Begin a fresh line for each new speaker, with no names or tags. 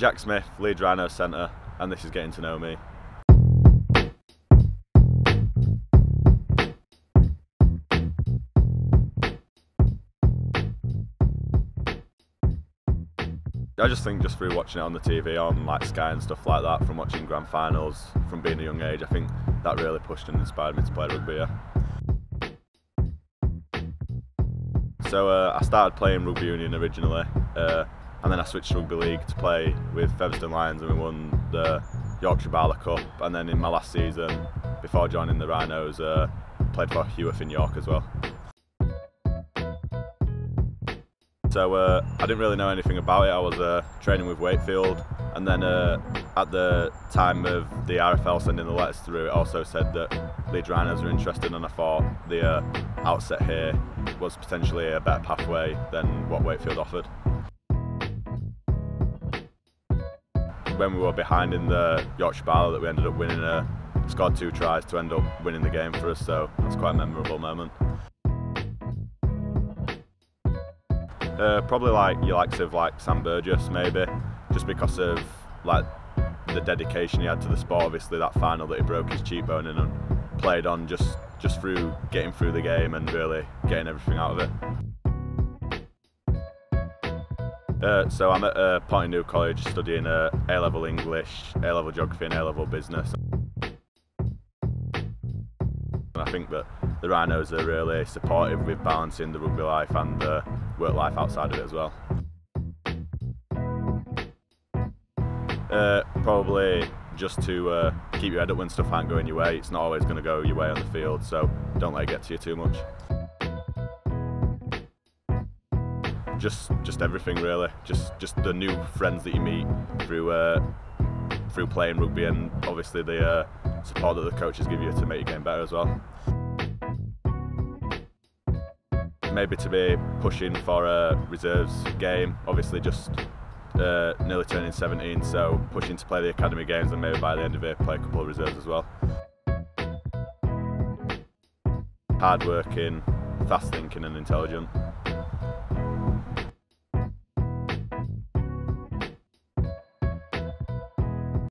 Jack Smith, Leeds Rhino Centre, and this is Getting to Know Me. I just think just through watching it on the TV on like Sky and stuff like that, from watching grand finals from being a young age, I think that really pushed and inspired me to play rugby. Yeah. So uh, I started playing rugby union originally, uh, and then I switched to rugby league to play with Featherstone Lions, and we won the Yorkshire Barla Cup. And then in my last season, before joining the Rhinos, uh, played for Heworth in York as well. So uh, I didn't really know anything about it. I was uh, training with Wakefield, and then uh, at the time of the RFL sending the letters through, it also said that Leeds Rhinos were interested, and I thought the uh, outset here was potentially a better pathway than what Wakefield offered. When we were behind in the Yorkshire Barla, that we ended up winning, uh, scored two tries to end up winning the game for us. So that's quite a memorable moment. Uh, probably like your likes of like Sam Burgess maybe, just because of like the dedication he had to the sport. Obviously that final that he broke his cheekbone and played on just just through getting through the game and really getting everything out of it. Uh, so I'm at uh, College studying uh, A-level English, A-level Geography and A-level Business. And I think that the Rhinos are really supportive with balancing the rugby life and the work life outside of it as well. Uh, probably just to uh, keep your head up when stuff aren't going your way. It's not always going to go your way on the field, so don't let it get to you too much. Just, just everything really. Just, just the new friends that you meet through, uh, through playing rugby, and obviously the uh, support that the coaches give you to make your game better as well. maybe to be pushing for a reserves game. Obviously, just uh, nearly turning 17, so pushing to play the academy games and maybe by the end of it play a couple of reserves as well. Hard working, fast thinking, and intelligent.